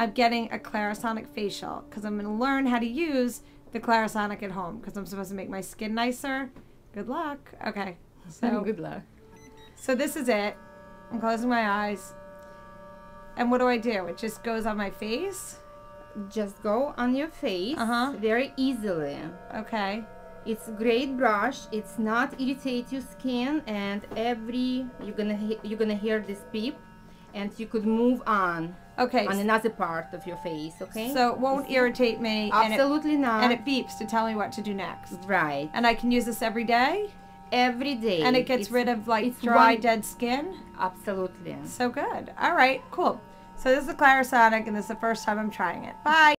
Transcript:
I'm getting a Clarisonic facial because I'm going to learn how to use the Clarisonic at home because I'm supposed to make my skin nicer. Good luck. Okay. So Good luck. so this is it. I'm closing my eyes. And what do I do? It just goes on my face? Just go on your face Uh-huh. very easily. Okay. It's great brush. It's not irritate your skin, and every you're gonna you're gonna hear this beep, and you could move on Okay. on another part of your face. Okay. So it won't irritate me and it, absolutely not. and it beeps to tell me what to do next. right. And I can use this every day Every day. and it gets It's- rid of like dry one- dead skin. Absolutely. So good. All right, cool. So this is the Clarisonic and this is the first time I'm trying it. Bye.